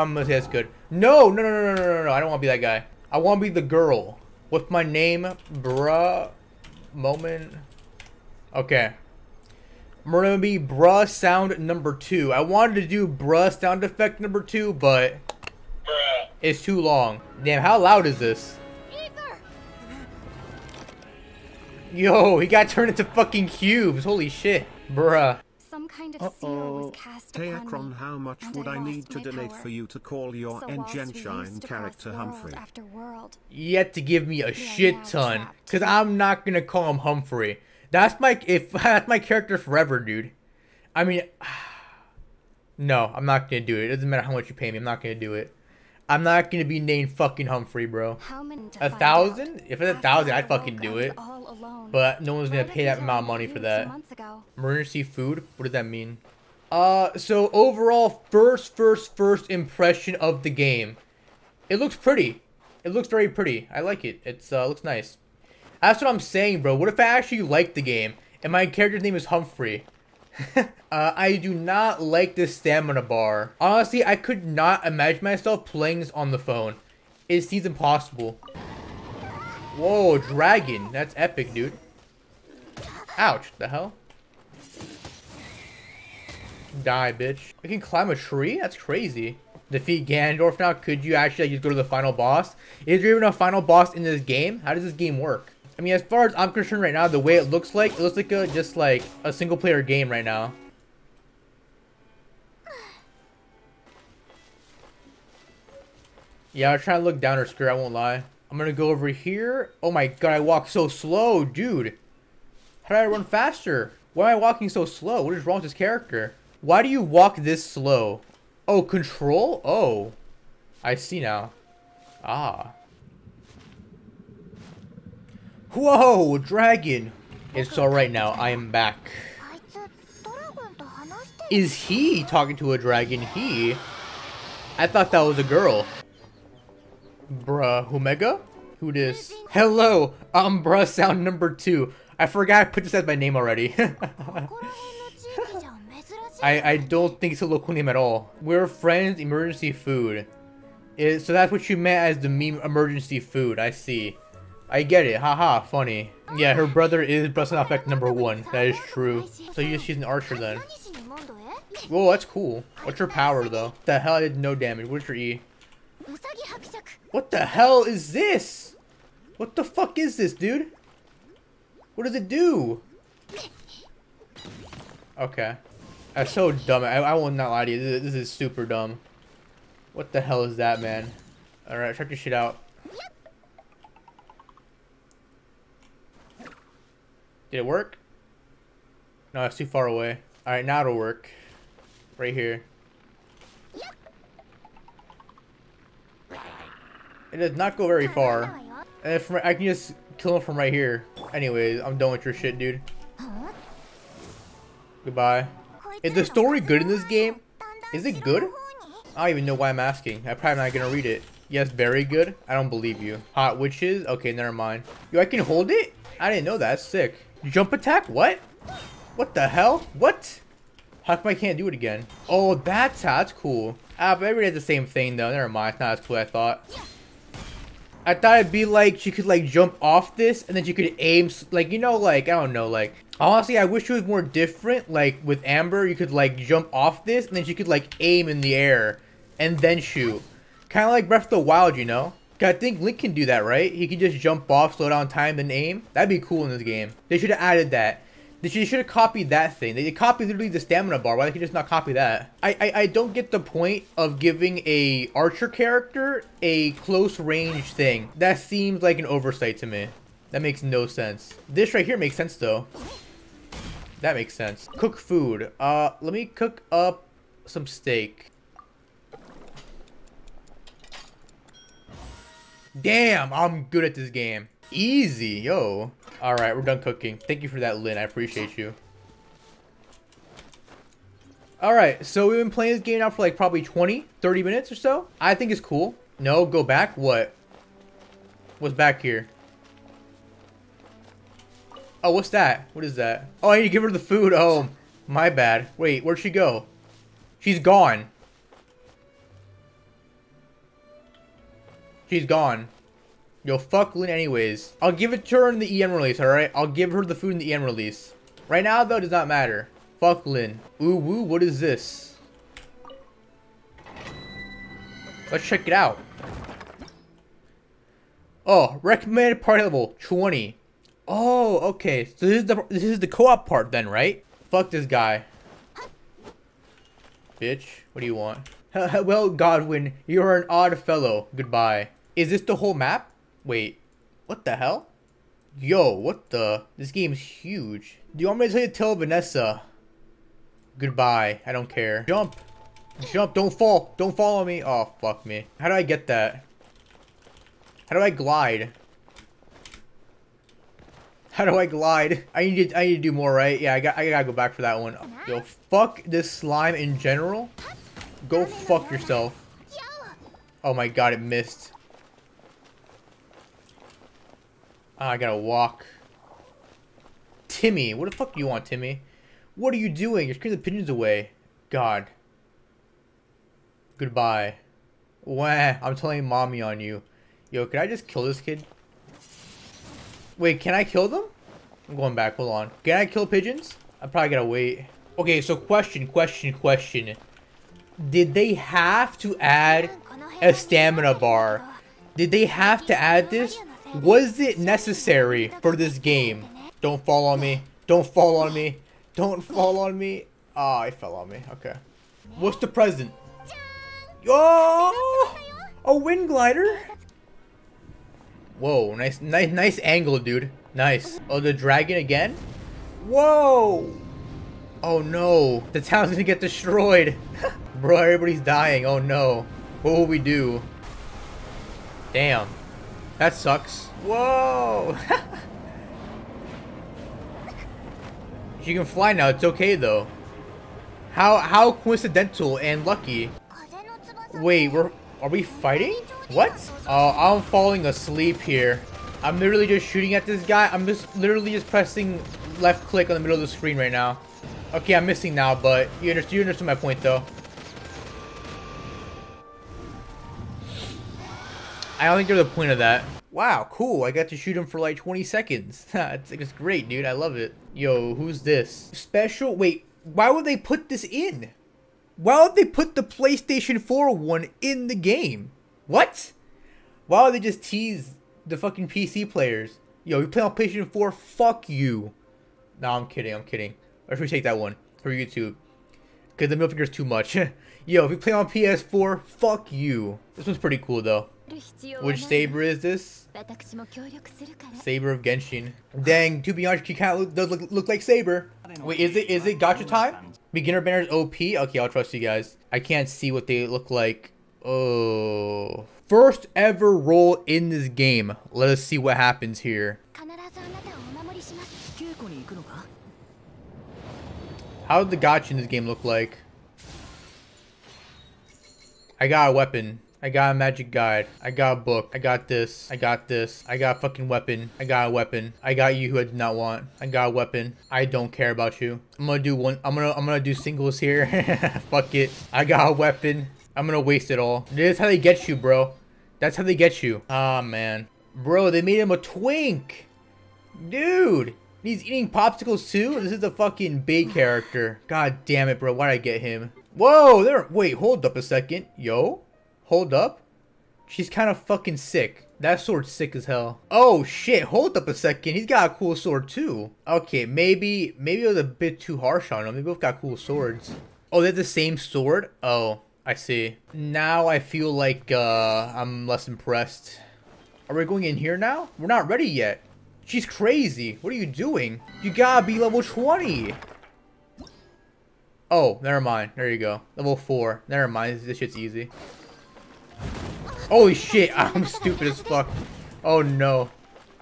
I'm gonna say that's good. No, no, no, no, no, no, no. I don't want to be that guy. I want to be the girl. What's my name? Bruh. Moment. Okay. We're gonna be bruh sound number two. I wanted to do bruh sound effect number two, but Bruh. it's too long. Damn, how loud is this? Ether! Yo, he got turned into fucking cubes. Holy shit. Bruh. Some kind of seal was cast Hey upon Akron, me, how much and would I I need to donate power. for you to call your So in Genshin used to character world Humphrey? After world, You have to give me a now shit ton. trapped. Cause I'm not gonna call him Humphrey. That's my if that's my character forever, dude. I mean No, I'm not gonna do it. It doesn't matter how much you pay me, I'm not gonna do it. I'm not gonna be named fucking Humphrey, bro. A thousand? If it's a thousand, I I'd fucking do it. But no one's gonna pay that amount of money for that. Emergency food? What does that mean? Uh, so overall, first, first, first impression of the game. It looks pretty. It looks very pretty. I like it. It's, uh, looks nice. That's what I'm saying, bro. What if I actually like the game, and my character's name is Humphrey? uh, I do not like this stamina bar. Honestly, I could not imagine myself playing this on the phone. It seems impossible. Whoa, dragon. That's epic, dude. Ouch, the hell? Die, bitch. I can climb a tree? That's crazy. Defeat Ganondorf now? Could you actually like, just go to the final boss? Is there even a final boss in this game? How does this game work? I mean, as far as I'm concerned right now, the way it looks like, it looks like a, just like a single player game right now. Yeah, I was trying to look down her skirt, I won't lie. I'm gonna go over here. Oh my god, I walk so slow, dude. How did I run faster? Why am I walking so slow? What is wrong with this character? Why do you walk this slow? Oh, control? Oh. I see now. Ah. Whoa, dragon! It's alright now, I am back. Is he talking to a dragon? He? I thought that was a girl. Bruh, Omega? Who this? Hello, Umbra sound number two. I forgot I put this as my name already. I, I don't think it's a local name at all. We're friends, emergency food. It, so that's what you meant as the meme emergency food, I see. I get it, haha, -ha, funny. Yeah, her brother is Breast effect number one, that is true. So you she's an archer then. Whoa, that's cool. What's your power though? The hell, I did no damage, what's your E? What the hell is this? What the fuck is this, dude? What does it do? Okay. That's so dumb. I, I will not lie to you. This, this is super dumb. What the hell is that, man? Alright, check this shit out. Did it work? No, it's too far away. Alright, now it'll work. Right here. It does not go very far. And if I can just kill him from right here. Anyways, I'm done with your shit, dude. Goodbye. Is the story good in this game? Is it good? I don't even know why I'm asking. I'm probably not gonna read it. Yes, very good. I don't believe you. Hot witches? Okay, never mind. Yo, I can hold it? I didn't know that. That's sick. Jump attack? What? What the hell? What? How come I can't do it again? Oh, that's. That's cool. Ah, but everybody does the same thing though. Never mind. It's not as cool as I thought. I thought it'd be like she could like jump off this and then she could aim like you know like I don't know like honestly I wish it was more different like with Amber you could like jump off this and then she could like aim in the air and then shoot kind of like Breath of the Wild you know I think Link can do that right he can just jump off slow down time then aim that'd be cool in this game they should have added that they should have copied that thing. They copied literally the stamina bar. Why they could just not copy that? I, I I don't get the point of giving a archer character a close range thing. That seems like an oversight to me. That makes no sense. This right here makes sense though. That makes sense. Cook food. Uh, let me cook up some steak. Damn, I'm good at this game. Easy, yo. All right, we're done cooking. Thank you for that, Lynn. I appreciate you. All right, so we've been playing this game now for like probably 20, 30 minutes or so. I think it's cool. No, go back. What? What's back here? Oh, what's that? What is that? Oh, I need to give her the food. Oh, my bad. Wait, where'd she go? She's gone. She's gone. Yo, fuck Lynn anyways. I'll give it to her in the EM release, alright? I'll give her the food in the EM release. Right now, though, does not matter. Fuck Lynn. Ooh, woo, what is this? Let's check it out. Oh, recommended party level 20. Oh, okay. So this is the this is the co-op part then, right? Fuck this guy. Bitch, what do you want? well, Godwin, you are an odd fellow. Goodbye. Is this the whole map? Wait, what the hell? Yo, what the? This game's huge. Do you want me to tell you to tell Vanessa? Goodbye. I don't care. Jump. Jump. Don't fall. Don't follow me. Oh, fuck me. How do I get that? How do I glide? How do I glide? I need to, I need to do more, right? Yeah, I got I gotta go back for that one. Yo, fuck this slime in general. Go fuck yourself. Oh my god, it missed. Oh, I gotta walk. Timmy, what the fuck do you want, Timmy? What are you doing? You're scaring the pigeons away. God. Goodbye. Wah, I'm telling mommy on you. Yo, can I just kill this kid? Wait, can I kill them? I'm going back, hold on. Can I kill pigeons? I probably gotta wait. Okay, so question, question, question. Did they have to add a stamina bar? Did they have to add this? Was it necessary for this game? Don't fall on me. Don't fall on me. Don't fall on me. Ah, oh, I fell on me. Okay. What's the present? Oh! A wind glider? Whoa, nice, nice, nice angle, dude. Nice. Oh, the dragon again? Whoa! Oh no, the town's gonna get destroyed. Bro, everybody's dying. Oh no. What will we do? Damn. That sucks. Whoa! she can fly now. It's okay though. How how coincidental and lucky. Wait, we're are we fighting? What? Oh, I'm falling asleep here. I'm literally just shooting at this guy. I'm just literally just pressing left click on the middle of the screen right now. Okay, I'm missing now, but you understand, you understand my point though. I don't think there's a point of that. Wow, cool. I got to shoot him for like 20 seconds. it's, it's great, dude. I love it. Yo, who's this? Special? Wait, why would they put this in? Why would they put the PlayStation 4 one in the game? What? Why would they just tease the fucking PC players? Yo, you play on PlayStation 4? Fuck you. No, I'm kidding. I'm kidding. Or should we take that one for YouTube? Because the middle finger's too much. Yo, if you play on PS4, fuck you. This one's pretty cool, though. Which saber is this? Saber of Genshin. Dang, to be honest, she does look, look like Saber. Wait, is it is it gacha time? Beginner banners OP? Okay, I'll trust you guys. I can't see what they look like. Oh. First ever roll in this game. Let us see what happens here. How did the gacha in this game look like? I got a weapon. I got a magic guide. I got a book. I got this. I got this. I got a fucking weapon. I got a weapon. I got you who I did not want. I got a weapon. I don't care about you. I'm gonna do one. I'm gonna I'm gonna do singles here. Fuck it. I got a weapon. I'm gonna waste it all. This is how they get you, bro. That's how they get you. Ah, oh, man. Bro, they made him a twink. Dude. He's eating popsicles too? This is a fucking big character. God damn it, bro. Why'd I get him? Whoa, there. Wait, hold up a second. Yo. Hold up. She's kind of fucking sick. That sword's sick as hell. Oh shit, hold up a second. He's got a cool sword too. Okay, maybe maybe it was a bit too harsh on him. They both got cool swords. Oh, they have the same sword? Oh, I see. Now I feel like uh, I'm less impressed. Are we going in here now? We're not ready yet. She's crazy. What are you doing? You gotta be level 20. Oh, never mind. There you go. Level 4. Never mind. This shit's easy. Holy shit, I'm stupid as fuck. Oh no.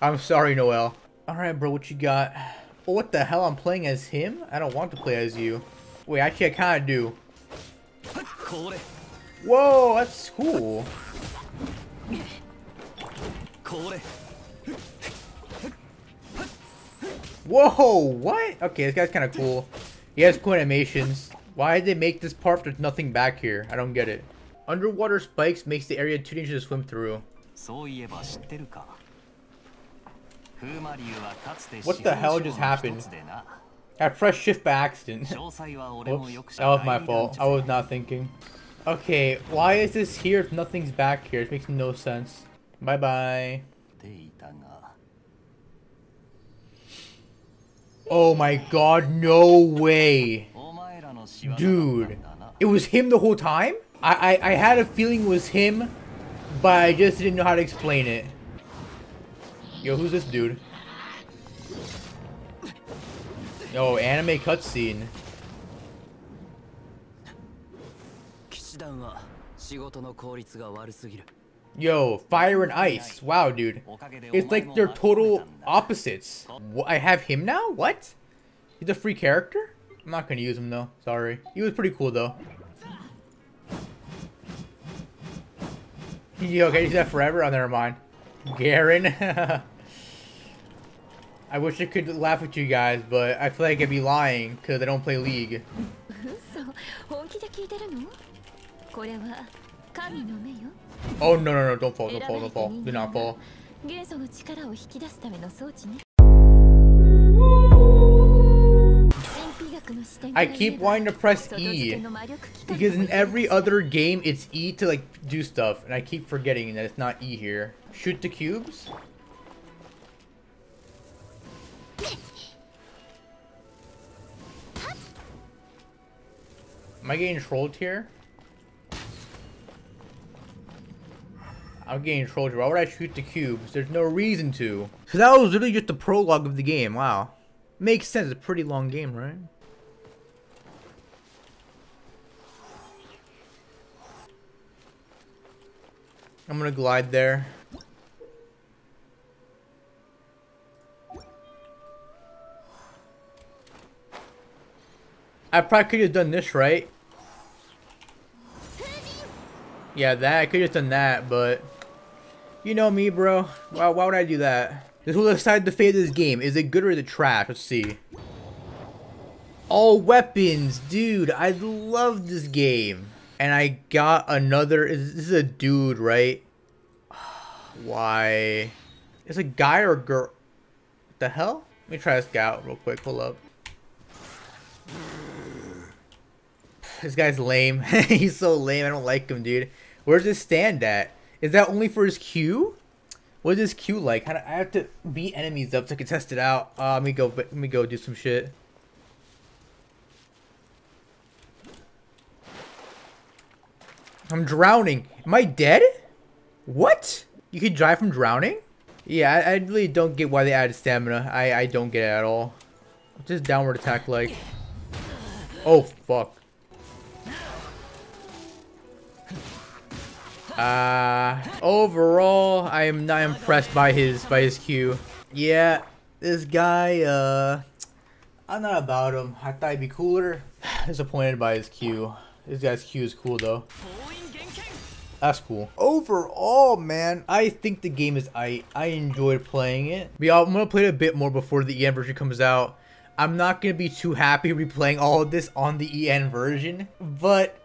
I'm sorry, Noelle. Alright, bro, what you got? Oh, what the hell? I'm playing as him? I don't want to play as you. Wait, actually, I kind of do. Whoa, that's cool. Whoa, what? Okay, this guy's kind of cool. He has cool animations. Why did they make this part? There's nothing back here. I don't get it. Underwater spikes makes the area too dangerous to swim through. What the hell just happened? I pressed shift by accident. Oops, that was my fault. I was not thinking. Okay, why is this here if nothing's back here? It makes no sense. Bye-bye. Oh my god, no way. Dude, it was him the whole time? I, I, I had a feeling it was him, but I just didn't know how to explain it. Yo, who's this dude? Yo, anime cutscene. Yo, fire and ice. Wow, dude. It's like they're total opposites. I have him now? What? He's a free character? I'm not gonna use him though. Sorry. He was pretty cool though. Yo, can you use that forever? Oh, never mind. Garen. I wish I could laugh at you guys, but I feel like I'd be lying because I don't play League. Oh no no no! Don't fall! Don't fall! Don't fall! Do not fall! I keep wanting to press E because in every other game it's E to like do stuff, and I keep forgetting that it's not E here. Shoot the cubes. Am I getting trolled here? I'm getting trolled. Why would I shoot the cubes? There's no reason to. So that was literally just the prologue of the game. Wow. Makes sense. It's a pretty long game, right? I'm gonna glide there. I probably could have done this, right? Yeah, that. I could have done that, but... You know me, bro. Why, why would I do that? This will decide the fate of this game. Is it good or is it trash? Let's see. All weapons. Dude, I love this game. And I got another... Is, this is a dude, right? Why? It's a guy or girl? What the hell? Let me try this guy out real quick. Pull up. This guy's lame. He's so lame. I don't like him, dude. Where's his stand at? Is that only for his Q? What is his Q like? How do, I have to beat enemies up so I can test it out. Uh, let me go. Let me go do some shit. I'm drowning. Am I dead? What? You can die from drowning? Yeah, I, I, really don't get why they added stamina. I, I don't get it at all. Just downward attack like. Oh, fuck. Uh, overall, I am not impressed by his by his Q. Yeah, this guy, uh, I'm not about him. I thought he'd be cooler. Disappointed by his Q. This guy's Q is cool though. That's cool. Overall, man, I think the game is I I enjoyed playing it. But yeah, I'm gonna play it a bit more before the EN version comes out. I'm not gonna be too happy replaying all of this on the EN version, but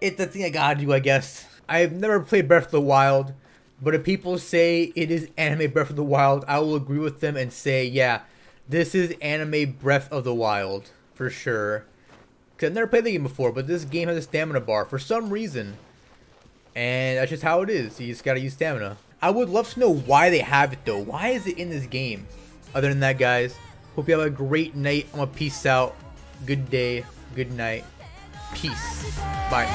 it's the thing I gotta do, I guess. I've never played Breath of the Wild, but if people say it is anime Breath of the Wild, I will agree with them and say, yeah, this is anime Breath of the Wild for sure. Cause I've never played the game before, but this game has a stamina bar for some reason. And that's just how it is. You just gotta use stamina. I would love to know why they have it though. Why is it in this game? Other than that, guys, hope you have a great night. I'm gonna peace out. Good day. Good night. Peace. Bye.